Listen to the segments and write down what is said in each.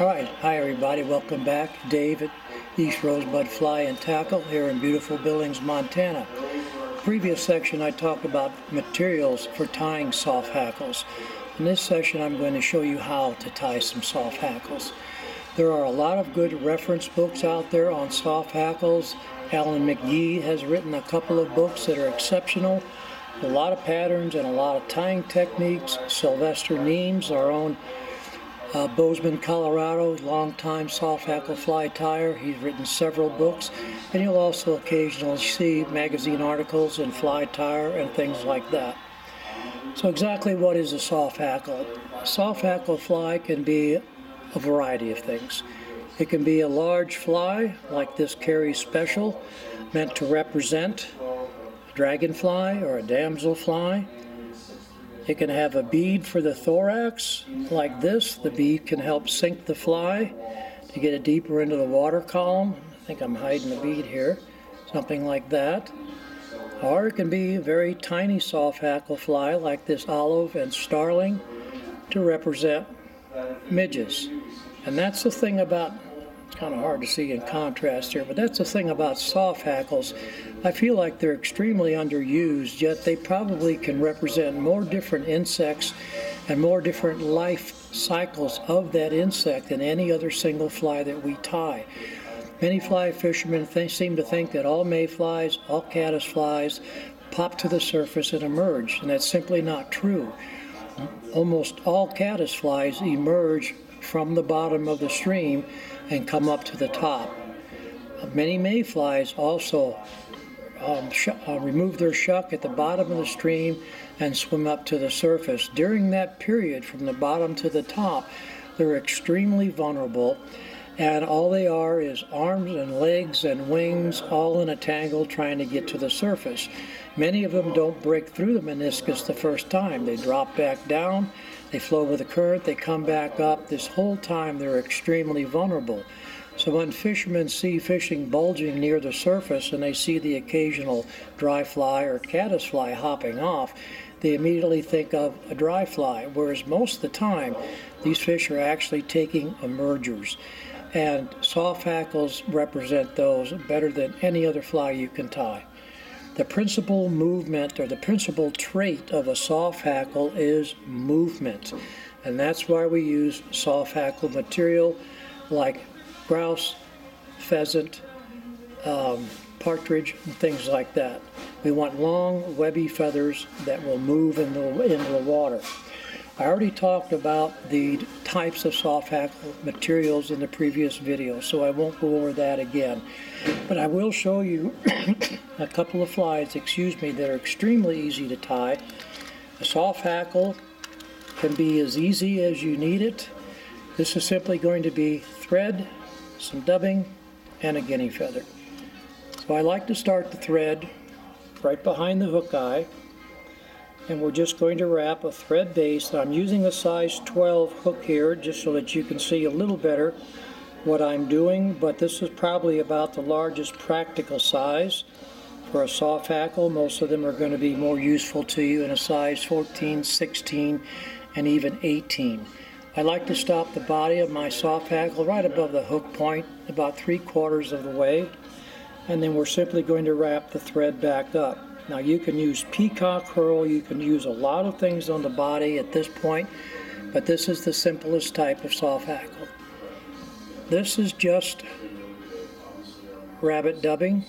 All right, hi everybody, welcome back. Dave at East Rosebud Fly and Tackle here in beautiful Billings, Montana. Previous section I talked about materials for tying soft hackles. In this session I'm going to show you how to tie some soft hackles. There are a lot of good reference books out there on soft hackles. Allen McGee has written a couple of books that are exceptional. A lot of patterns and a lot of tying techniques. Sylvester Nemes, our own uh, Bozeman, Colorado, longtime soft hackle fly tyer. He's written several books, and you'll also occasionally see magazine articles in fly tyer and things like that. So exactly what is a soft hackle? A soft hackle fly can be a variety of things. It can be a large fly, like this Cary Special, meant to represent a dragonfly or a damselfly. It can have a bead for the thorax, like this. The bead can help sink the fly to get it deeper into the water column. I think I'm hiding the bead here. Something like that. Or it can be a very tiny soft hackle fly like this olive and starling to represent midges. And that's the thing about kind of hard to see in contrast here, but that's the thing about soft hackles. I feel like they're extremely underused, yet they probably can represent more different insects and more different life cycles of that insect than any other single fly that we tie. Many fly fishermen think, seem to think that all mayflies, all caddisflies pop to the surface and emerge, and that's simply not true. Almost all caddisflies emerge from the bottom of the stream and come up to the top. Many mayflies also um, uh, remove their shuck at the bottom of the stream and swim up to the surface. During that period, from the bottom to the top, they're extremely vulnerable, and all they are is arms and legs and wings all in a tangle trying to get to the surface. Many of them don't break through the meniscus the first time. They drop back down they flow with the current, they come back up. This whole time they're extremely vulnerable. So when fishermen see fishing bulging near the surface and they see the occasional dry fly or caddisfly hopping off, they immediately think of a dry fly, whereas most of the time these fish are actually taking emergers. And soft hackles represent those better than any other fly you can tie. The principal movement or the principal trait of a soft hackle is movement. And that's why we use soft hackle material like grouse, pheasant, um, partridge, and things like that. We want long, webby feathers that will move in the, into the water. I already talked about the types of soft hackle materials in the previous video, so I won't go over that again. But I will show you a couple of flies, excuse me, that are extremely easy to tie. A soft hackle can be as easy as you need it. This is simply going to be thread, some dubbing, and a guinea feather. So I like to start the thread right behind the hook eye and we're just going to wrap a thread base. I'm using a size 12 hook here just so that you can see a little better what I'm doing, but this is probably about the largest practical size for a soft hackle. Most of them are going to be more useful to you in a size 14, 16, and even 18. I like to stop the body of my soft hackle right above the hook point, about three quarters of the way, and then we're simply going to wrap the thread back up. Now you can use peacock herl, you can use a lot of things on the body at this point, but this is the simplest type of soft hackle. This is just rabbit dubbing.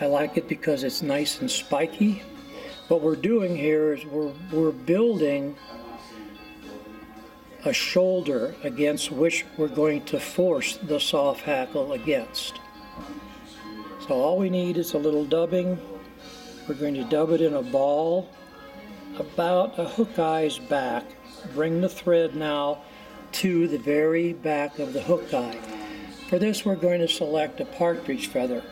I like it because it's nice and spiky. What we're doing here is we're, we're building a shoulder against which we're going to force the soft hackle against. So all we need is a little dubbing we're going to dub it in a ball about a hook eye's back. Bring the thread now to the very back of the hook eye. For this we're going to select a partridge feather.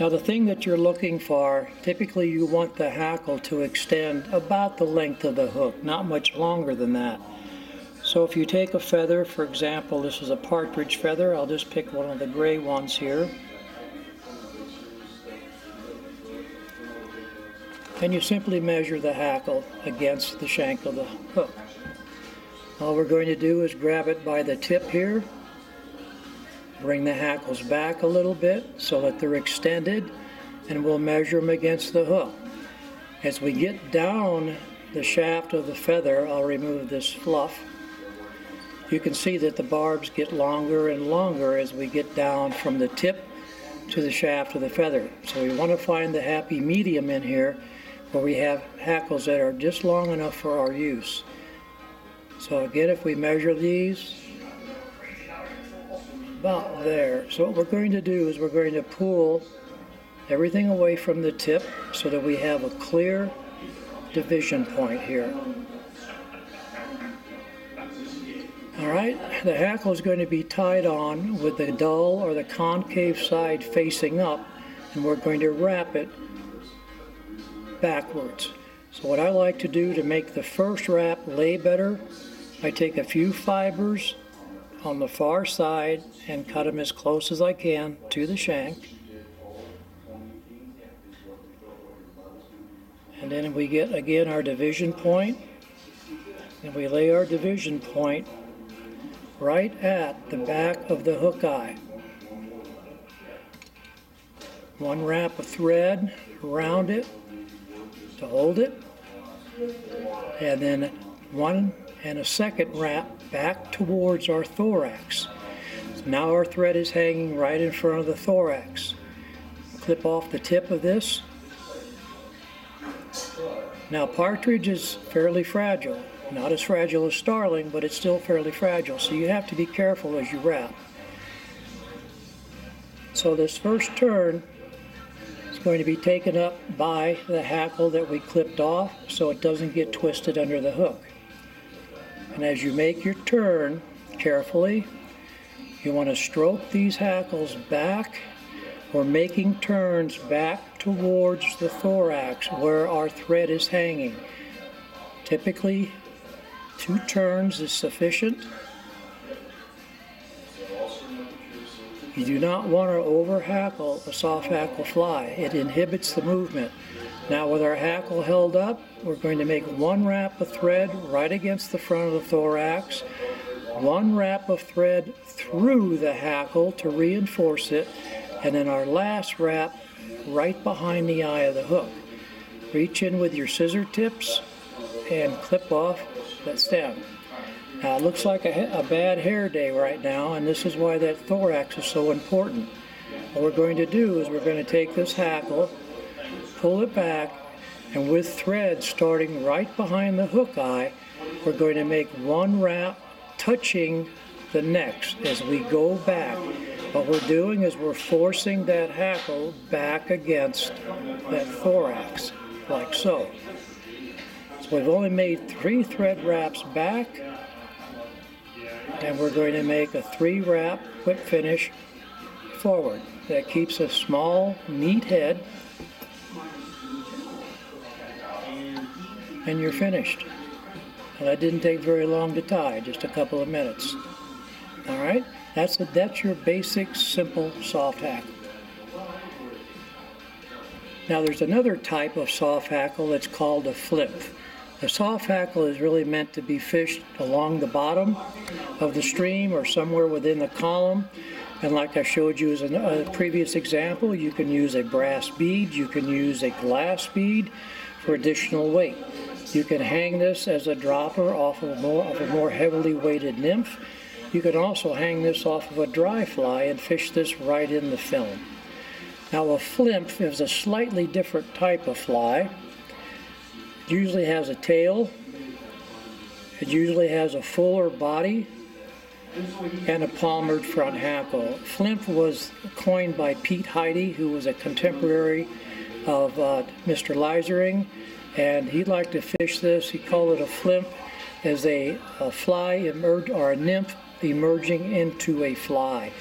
Now the thing that you're looking for, typically you want the hackle to extend about the length of the hook, not much longer than that. So if you take a feather, for example, this is a partridge feather, I'll just pick one of the gray ones here. And you simply measure the hackle against the shank of the hook. All we're going to do is grab it by the tip here, bring the hackles back a little bit so that they're extended, and we'll measure them against the hook. As we get down the shaft of the feather, I'll remove this fluff. You can see that the barbs get longer and longer as we get down from the tip to the shaft of the feather. So we want to find the happy medium in here where we have hackles that are just long enough for our use. So again, if we measure these, about there. So what we're going to do is we're going to pull everything away from the tip so that we have a clear division point here. All right, the hackle is going to be tied on with the dull or the concave side facing up, and we're going to wrap it backwards. So what I like to do to make the first wrap lay better, I take a few fibers on the far side and cut them as close as I can to the shank. And then we get again our division point, and we lay our division point right at the back of the hook eye. One wrap of thread around it to hold it, and then one and a second wrap back towards our thorax. Now our thread is hanging right in front of the thorax. Clip off the tip of this. Now partridge is fairly fragile. Not as fragile as starling, but it's still fairly fragile, so you have to be careful as you wrap. So this first turn going to be taken up by the hackle that we clipped off so it doesn't get twisted under the hook. And as you make your turn carefully, you want to stroke these hackles back or making turns back towards the thorax where our thread is hanging. Typically Two turns is sufficient. You do not want to over hackle a soft hackle fly. It inhibits the movement. Now with our hackle held up, we're going to make one wrap of thread right against the front of the thorax, one wrap of thread through the hackle to reinforce it, and then our last wrap right behind the eye of the hook. Reach in with your scissor tips and clip off that stem. Now it looks like a, a bad hair day right now, and this is why that thorax is so important. What we're going to do is we're going to take this hackle, pull it back, and with thread starting right behind the hook eye, we're going to make one wrap touching the next as we go back. What we're doing is we're forcing that hackle back against that thorax, like so. So we've only made three thread wraps back and we're going to make a three wrap quick finish forward. That keeps a small, neat head and you're finished. And that didn't take very long to tie, just a couple of minutes. All right, that's, a, that's your basic, simple soft hackle. Now there's another type of soft hackle that's called a flymph. The soft hackle is really meant to be fished along the bottom of the stream or somewhere within the column. And like I showed you as a previous example, you can use a brass bead, you can use a glass bead for additional weight. You can hang this as a dropper off of a more, of a more heavily weighted nymph. You can also hang this off of a dry fly and fish this right in the film. Now a flymph is a slightly different type of fly usually has a tail, it usually has a fuller body, and a palmered front hackle. Flymph was coined by Pete Hidy, who was a contemporary of uh, Mr. Leisenring, and he liked to fish this. He called it a flymph as a, a fly emerge or a nymph emerging into a fly.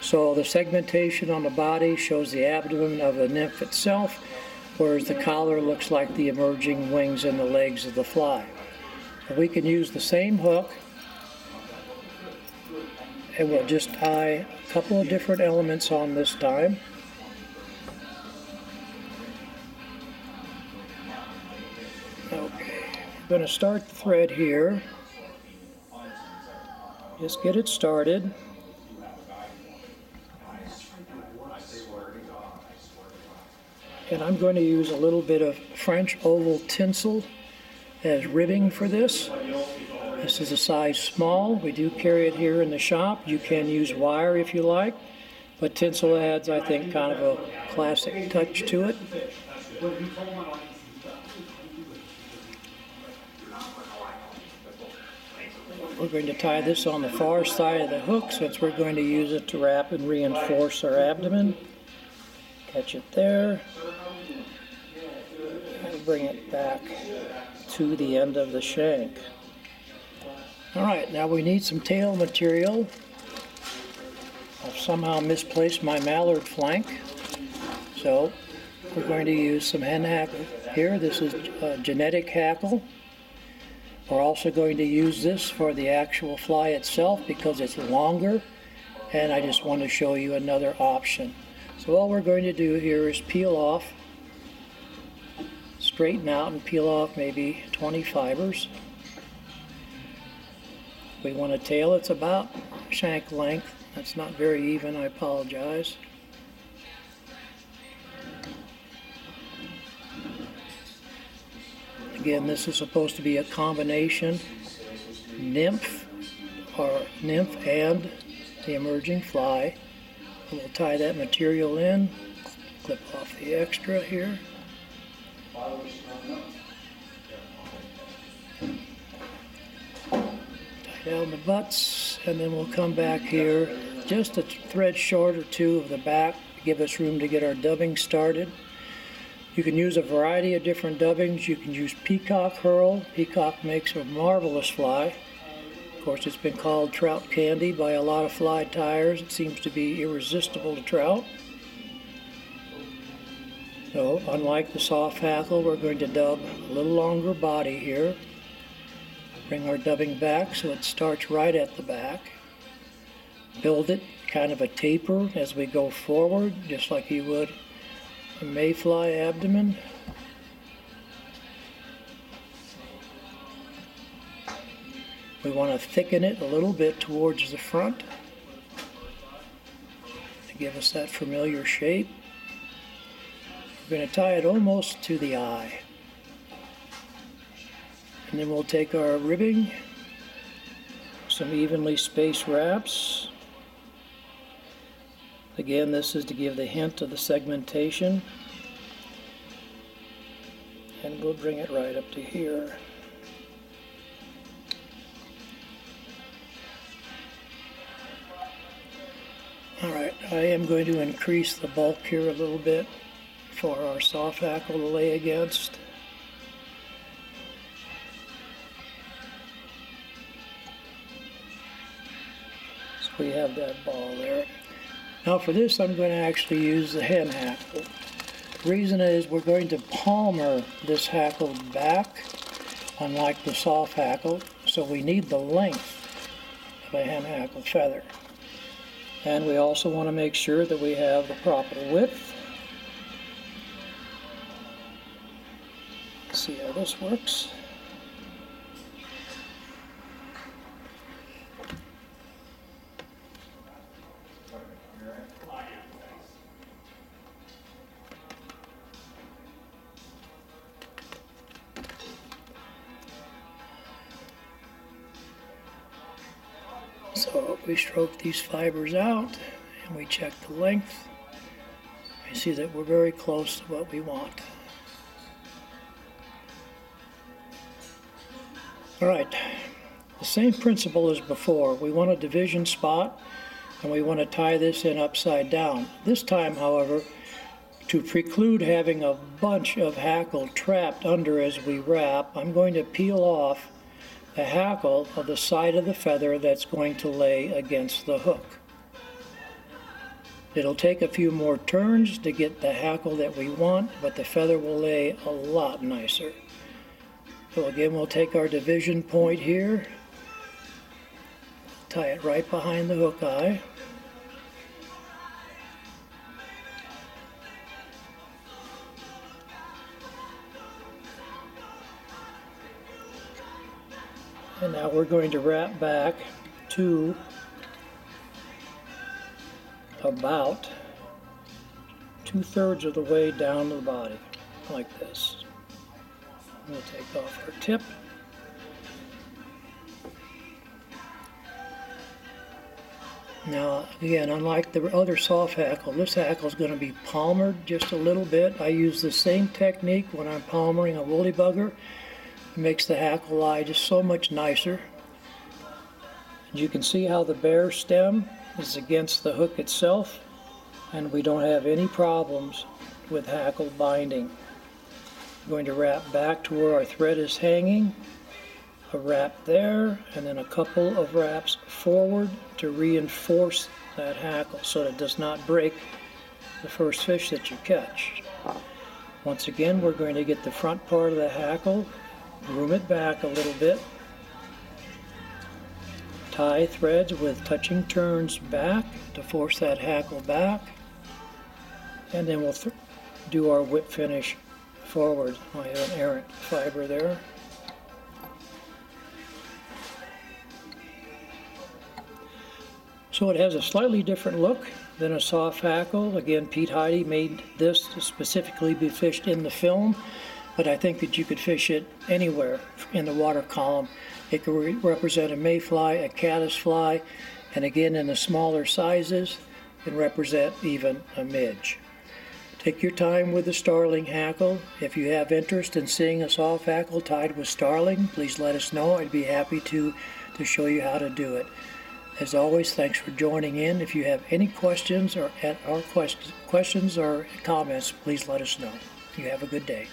So the segmentation on the body shows the abdomen of the nymph itself, whereas the collar looks like the emerging wings and the legs of the fly. We can use the same hook and we'll just tie a couple of different elements on this time. Okay, I'm going to start the thread here just get it started. And I'm going to use a little bit of French oval tinsel as ribbing for this. This is a size small. We do carry it here in the shop. You can use wire if you like, but tinsel adds, I think, kind of a classic touch to it. We're going to tie this on the far side of the hook since we're going to use it to wrap and reinforce our abdomen. Catch it there bring it back to the end of the shank. All right, now we need some tail material. I've somehow misplaced my mallard flank, so we're going to use some hen hackle here. This is genetic hackle. We're also going to use this for the actual fly itself because it's longer and I just want to show you another option. So all we're going to do here is peel off, straighten out and peel off maybe 20 fibers. We want a tail that's about shank length. That's not very even, I apologize. Again, this is supposed to be a combination nymph or nymph and the emerging fly. We'll tie that material in, clip off the extra here. Down the butts and then we'll come back here just a thread short or two of the back to give us room to get our dubbing started. You can use a variety of different dubbings. You can use peacock herl. Peacock makes a marvelous fly. Of course, it's been called trout candy by a lot of fly tyers. It seems to be irresistible to trout. So, unlike the soft hackle, we're going to dub a little longer body here. Bring our dubbing back so it starts right at the back. Build it kind of a taper as we go forward, just like you would a mayfly abdomen. We want to thicken it a little bit towards the front to give us that familiar shape. We're going to tie it almost to the eye. And then we'll take our ribbing, some evenly spaced wraps. Again, this is to give the hint of the segmentation. And we'll bring it right up to here. Alright, I am going to increase the bulk here a little bit for our soft hackle to lay against. So we have that ball there. Now for this I'm going to actually use the hen hackle. The reason is we're going to palmer this hackle back, unlike the soft hackle, so we need the length of a hen hackle feather. And we also want to make sure that we have the proper width. How this works. So we stroke these fibers out and we check the length. We see that we're very close to what we want. All right, the same principle as before. We want a division spot and we want to tie this in upside down. This time, however, to preclude having a bunch of hackle trapped under as we wrap, I'm going to peel off the hackle of the side of the feather that's going to lay against the hook. It'll take a few more turns to get the hackle that we want, but the feather will lay a lot nicer. So again, we'll take our division point here, tie it right behind the hook eye. And now we're going to wrap back to about two thirds of the way down the body, like this. We'll take off our tip. Now, again, unlike the other soft hackle, this hackle is going to be palmered just a little bit. I use the same technique when I'm palmering a woolly bugger. It makes the hackle lie just so much nicer. You can see how the bare stem is against the hook itself, and we don't have any problems with hackle binding. Going to wrap back to where our thread is hanging a wrap there and then a couple of wraps forward to reinforce that hackle so that it does not break the first fish that you catch. Once again, we're going to get the front part of the hackle, groom it back a little bit, tie threads with touching turns back to force that hackle back, and then we'll do our whip finish forward. An errant fiber there. So it has a slightly different look than a soft hackle. Again, Pete Hidy made this to specifically be fished in the film, but I think that you could fish it anywhere in the water column. It could re represent a mayfly, a caddisfly, and again in the smaller sizes, can represent even a midge. Take your time with the starling hackle. If you have interest in seeing a soft hackle tied with starling, please let us know. I'd be happy to, to show you how to do it. As always, thanks for joining in. If you have any questions or, or questions or comments, please let us know. You have a good day.